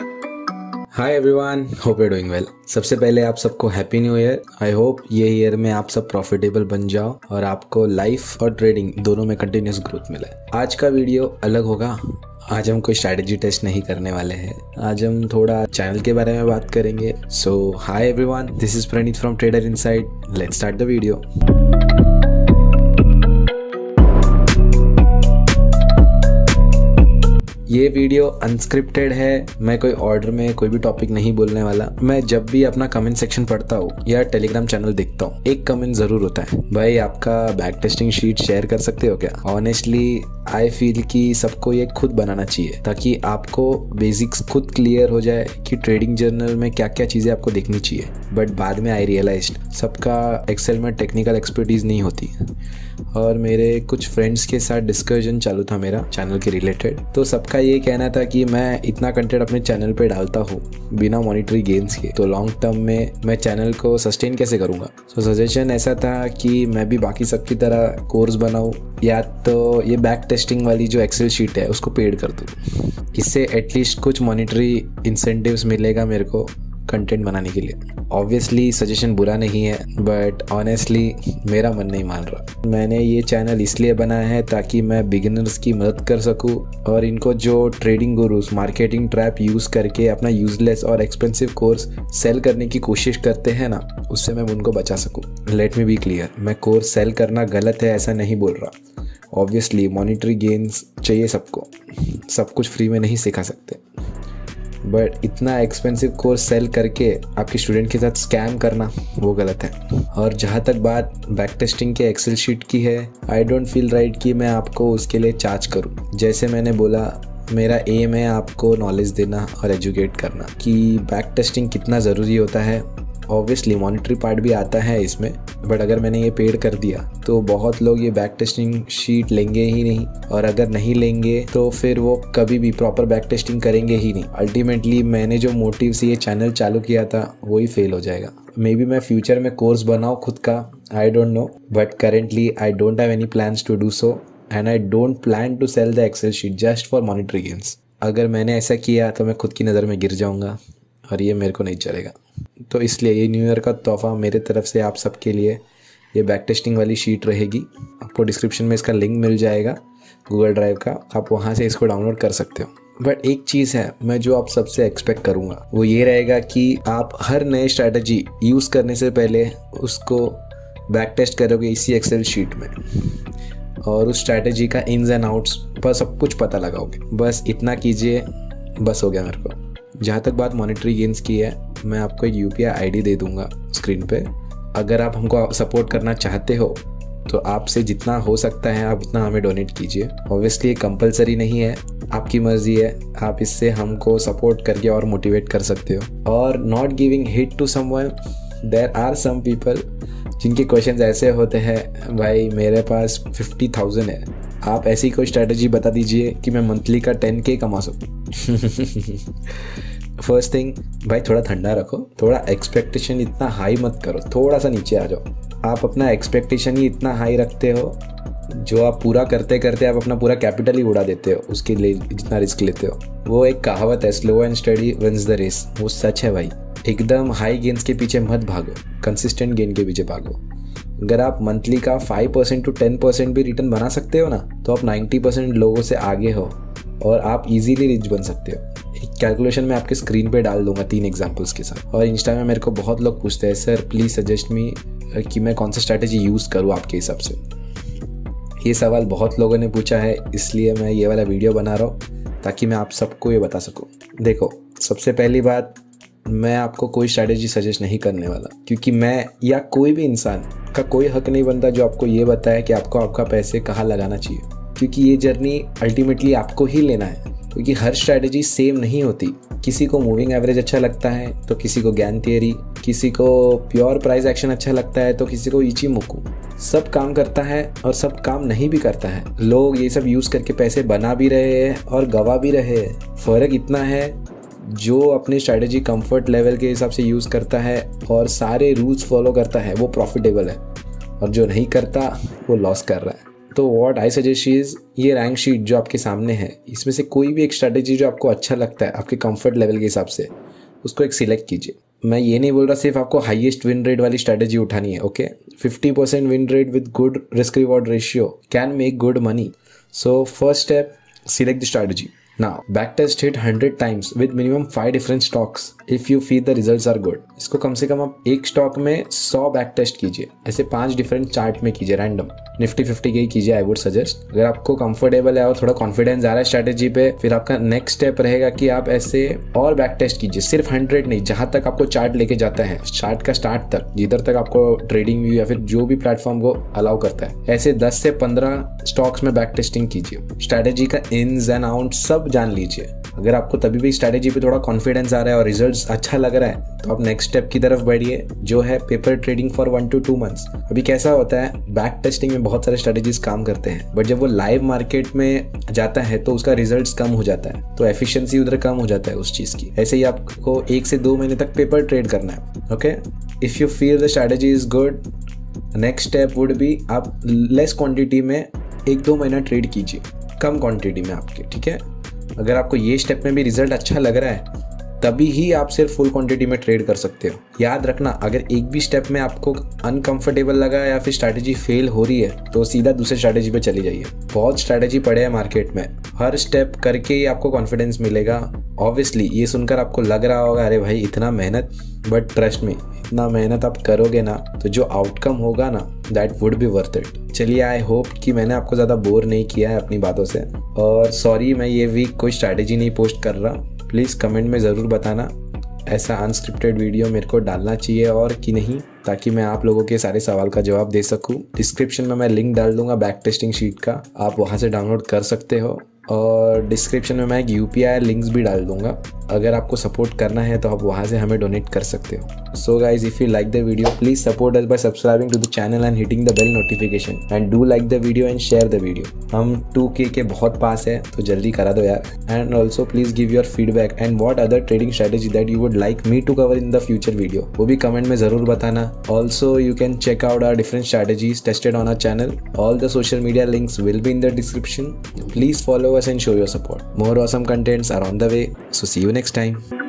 Hi everyone hope you doing well सबसे पहले आप सबको happy new year I hope ये ईयर में आप सब प्रॉफिटेबल बन जाओ और आपको लाइफ और ट्रेडिंग दोनों में कंटिन्यूस ग्रोथ मिले आज का वीडियो अलग होगा। आज हम कोई स्ट्रैटेजी टेस्ट नहीं करने वाले हैं। आज हम थोड़ा चैनल के बारे में बात करेंगे। So hi everyone this is Praneet from Trader Inside let's start the video ये वीडियो अनस्क्रिप्टेड है, मैं कोई ऑर्डर में कोई भी टॉपिक नहीं बोलने वाला। मैं जब भी अपना कमेंट सेक्शन पढ़ता हूँ या टेलीग्राम चैनल देखता हूँ, एक कमेंट ज़रूर होता है। भाई, आपका बैक टेस्टिंग शीट शेयर कर सकते हो क्या? ऑनेस्टली आई फील कि सबको ये खुद बनाना चाहिए, ताकि आपको बेसिक्स खुद क्लियर हो जाए कि ट्रेडिंग जर्नल में क्या क्या चीज़ें आपको देखनी चाहिए। बट बाद में आई रियलाइज़ सबका एक्सेल में टेक्निकल एक्सपर्टीज नहीं होती। और मेरे कुछ फ्रेंड्स के साथ डिस्कशन चालू था मेरा चैनल के रिलेटेड तो सबका ये कहना था कि मैं इतना कंटेंट अपने चैनल पे डालता हूँ बिना मॉनिटरी गेम्स के। तो लॉन्ग टर्म में मैं चैनल को सस्टेन कैसे करूँगा? सो सजेशन ऐसा था कि मैं भी बाकी सबकी तरह कोर्स बनाऊँ, या तो ये बैक टेस्टिंग वाली जो एक्सेल शीट है, उसको पेड कर दूँ। इससे एटलीस्ट कुछ मॉनिटरी इंसेंटिव्स मिलेगा मेरे को। कंटेंट बनाने के लिए। ऑब्वियसली सजेशन बुरा नहीं है बट ऑनेस्टली मेरा मन नहीं मान रहा। मैंने ये चैनल इसलिए बनाया है ताकि मैं बिगिनर्स की मदद कर सकूँ और इनको जो trading gurus marketing trap use करके अपना यूजलेस और एक्सपेंसिव कोर्स सेल करने की कोशिश करते हैं ना, उससे मैं उनको बचा सकूँ। लेट मी बी क्लियर मैं कोर्स सेल करना गलत है, ऐसा नहीं बोल रहा। ऑब्वियसली मॉनिटरी गेन्स चाहिए सबको। सब कुछ फ्री में नहीं सिखा सकते। बट इतना एक्सपेंसिव कोर्स सेल करके आपके स्टूडेंट के साथ स्कैम करना, वो गलत है। और जहाँ तक बात बैक टेस्टिंग के एक्सेल शीट की है आई डोंट फील राइट कि मैं आपको उसके लिए चार्ज करूँ। जैसे मैंने बोला, मेरा एम है आपको नॉलेज देना और एजुकेट करना कि बैक टेस्टिंग कितना ज़रूरी होता है। ऑब्वियसली मॉनिटरी पार्ट भी आता है इसमें बट अगर मैंने ये पेड कर दिया तो बहुत लोग ये बैक टेस्टिंग शीट लेंगे ही नहीं, और अगर नहीं लेंगे तो फिर वो कभी भी प्रॉपर बैक टेस्टिंग करेंगे ही नहीं। अल्टीमेटली मैंने जो मोटिव से ये चैनल चालू किया था, वही फेल हो जाएगा। मे बी मैं फ्यूचर में कोर्स बनाऊँ खुद का I don't know but currently I don't have any plans to do so and I don't plan to sell the Excel sheet just for monetary gains अगर मैंने ऐसा किया तो मैं खुद की नज़र में गिर जाऊँगा, और ये मेरे को नहीं चलेगा। तो इसलिए ये न्यू ईयर का तोहफ़ा मेरे तरफ़ से आप सबके लिए ये बैक टेस्टिंग वाली शीट रहेगी। आपको डिस्क्रिप्शन में इसका लिंक मिल जाएगा गूगल ड्राइव का। आप वहाँ से इसको डाउनलोड कर सकते हो। बट एक चीज़ है, मैं जो आप सबसे एक्सपेक्ट करूँगा, वो ये रहेगा कि आप हर नए स्ट्रैटेजी यूज़ करने से पहले उसको बैक टेस्ट करोगे इसी एक्सेल शीट में। और उस स्ट्रैटेजी का इन्स एंड आउट्स पर सब कुछ पता लगाओगे। बस इतना कीजिए, बस हो गया मेरे को। जहाँ तक बात मॉनिटरी गेम्स की है मैं आपको एक यू पी दे दूँगा स्क्रीन पे। अगर आप हमको सपोर्ट करना चाहते हो तो आपसे जितना हो सकता है, आप उतना हमें डोनेट कीजिए। ऑब्वियसली ये कंपलसरी नहीं है, आपकी मर्ज़ी है। आप इससे हमको सपोर्ट करके और मोटिवेट कर सकते हो। और not giving hit to someone there are some people जिनके क्वेश्चन ऐसे होते हैं, भाई, मेरे पास फिफ्टी थाउज़ेंड है। आप ऐसी कोई स्ट्रेटजी बता दीजिए कि मैं मंथली का टेन के कमा सकूँ? फ़र्स्ट थिंग भाई थोड़ा ठंडा रखो, थोड़ा एक्सपेक्टेशन इतना हाई मत करो, थोड़ा सा नीचे आ जाओ। आप अपना एक्सपेक्टेशन ही इतना हाई रखते हो, जो आप पूरा करते करते आप अपना पूरा कैपिटल ही उड़ा देते हो, उसके लिए जितना रिस्क लेते हो। वो एक कहावत है slow and steady wins the race वो सच है भाई। एकदम हाई गेंस के पीछे मत भागो कंसिस्टेंट गेन के पीछे भागो। अगर आप मंथली का five percent to ten percent भी रिटर्न बना सकते हो ना तो आप नाइन्टी परसेंट लोगों से आगे हो और आप इजीली रिच बन सकते हो। कैलकुलेशन मैं आपके स्क्रीन पे डाल दूँगा तीन एग्जांपल्स के साथ। और इंस्टा में मेरे को बहुत लोग पूछते हैं, सर प्लीज़ सजेस्ट मी कि मैं कौन सा स्ट्रैटेजी यूज़ करूँ आपके हिसाब से? ये सवाल बहुत लोगों ने पूछा है, इसलिए मैं ये वाला वीडियो बना रहा हूँ, ताकि मैं आप सबको ये बता सकूँ। देखो, सबसे पहली बात, मैं आपको कोई स्ट्रैटेजी सजेस्ट नहीं करने वाला, क्योंकि मैं या कोई भी इंसान का कोई हक नहीं बनता जो आपको ये बताए कि आपको आपका पैसे कहाँ लगाना चाहिए। क्योंकि ये जर्नी अल्टीमेटली आपको ही लेना है। क्योंकि हर स्ट्रैटेजी सेम नहीं होती। किसी को मूविंग एवरेज अच्छा लगता है तो किसी को ज्ञान थियरी किसी को प्योर प्राइस एक्शन अच्छा लगता है तो किसी को इची मुकू सब काम करता है और सब काम नहीं भी करता है। लोग ये सब यूज़ करके पैसे बना भी रहे हैं और गवा भी रहे हैं। फ़र्क इतना है, जो अपनी स्ट्रैटेजी कंफर्ट लेवल के हिसाब से यूज़ करता है और सारे रूल्स फॉलो करता है, वो प्रॉफिटेबल है। और जो नहीं करता, वो लॉस कर रहा है। तो वॉट आई सजेस्ट इज़ ये रैंक शीट जो आपके सामने है इसमें से कोई भी एक स्ट्रैटेजी जो आपको अच्छा लगता है आपके कंफर्ट लेवल के हिसाब से उसको एक सिलेक्ट कीजिए। मैं ये नहीं बोल रहा सिर्फ़ आपको हाईएस्ट विन रेट वाली स्ट्रैटेजी उठानी है okay fifty percent win rate with good risk reward ratio can make good money so first step select the strategy Now, backtest hit 100 times with minimum 5 different stocks. If you feel the result are good इसको कम से कम आप एक stock में सौ back test कीजिए। ऐसे पाँच डिफरेंट चार्ट में कीजिए रैंडम निफ्टी फिफ्टी के ही कीजिए आई वुड सजेस्ट अगर आपको कंफर्टेबल है और थोड़ा कॉन्फिडेंस आ रहा है स्ट्रेटेजी पे, फिर आपका नेक्स्ट स्टेप रहेगा कि आप ऐसे और बैक टेस्ट कीजिए। सिर्फ़ हंड्रेड नहीं, जहाँ तक आपको चार्ट लेके जाता है। चार्ट का स्टार्ट तक, जिधर तक आपको ट्रेडिंग या फिर जो भी प्लेटफॉर्म को अलाउ करता है। ऐसे दस से पंद्रह स्टॉक्स में बैक टेस्टिंग कीजिए। स्ट्रेटेजी का इन्स एंड आउट सब जान लीजिए। अगर आपको तभी भी स्ट्रैटेजी पे थोड़ा कॉन्फिडेंस आ रहा है और रिजल्ट्स अच्छा लग रहा है तो आप नेक्स्ट स्टेप की तरफ़ बढ़िए, जो है paper trading for one two two months अभी कैसा होता है बैक टेस्टिंग में बहुत सारे स्ट्रेटेजीज काम करते हैं बट जब वो लाइव मार्केट में जाता है तो उसका रिज़ल्ट कम हो जाता है तो एफिशिएंसी उधर कम हो जाता है उस चीज़ की। ऐसे ही आपको एक से दो महीने तक पेपर ट्रेड करना है okay if you feel the strategy is good next step would be आप लेस क्वांटिटी में एक दो महीना ट्रेड कीजिए, कम क्वांटिटी में आपके, ठीक है? अगर आपको ये स्टेप में भी रिज़ल्ट अच्छा लग रहा है, तभी ही आप सिर्फ़ फुल क्वांटिटी में ट्रेड कर सकते हो। याद रखना, अगर एक भी स्टेप में आपको अनकंफर्टेबल लगा या फिर स्ट्रैटेजी फेल हो रही है तो सीधा दूसरे स्ट्रैटेजी पे चली जाइए। बहुत स्ट्रैटेजी पड़े हैं मार्केट में। हर स्टेप करके ही आपको कॉन्फिडेंस मिलेगा। ऑब्वियसली ये सुनकर आपको लग रहा होगा, अरे भाई, इतना मेहनत बट ट्रस्ट में इतना मेहनत आप करोगे ना तो जो आउटकम होगा ना that would be worth it चलिए आई होप कि मैंने आपको ज़्यादा बोर नहीं किया है अपनी बातों से। और सॉरी मैं ये वीक कोई स्ट्रैटेजी नहीं पोस्ट कर रहा। प्लीज़ कमेंट में ज़रूर बताना। ऐसा अनस्क्रिप्टेड वीडियो मेरे को डालना चाहिए और कि नहीं, ताकि मैं आप लोगों के सारे सवाल का जवाब दे सकूँ। डिस्क्रिप्शन में मैं लिंक डाल दूँगा बैक टेस्टिंग शीट का। आप वहाँ से डाउनलोड कर सकते हो। और डिस्क्रिप्शन में मैं एक यूपीआई लिंक्स भी डाल दूँगा। अगर आपको सपोर्ट करना है तो आप वहाँ से हमें डोनेट कर सकते हो। So guys if you like the video please support us by subscribing to the channel and hitting the bell notification and do like the video and share the video हम टू के के बहुत पास है तो जल्दी करा दो यार। And also please give your feedback and what other trading strategy that you would like me to cover in the future video वो भी कमेंट में ज़रूर बताना। Also you can check out our different strategies tested on our channel all the social media links will be in the description please follow us and show your support more awesome contents are on the way, so see you next time.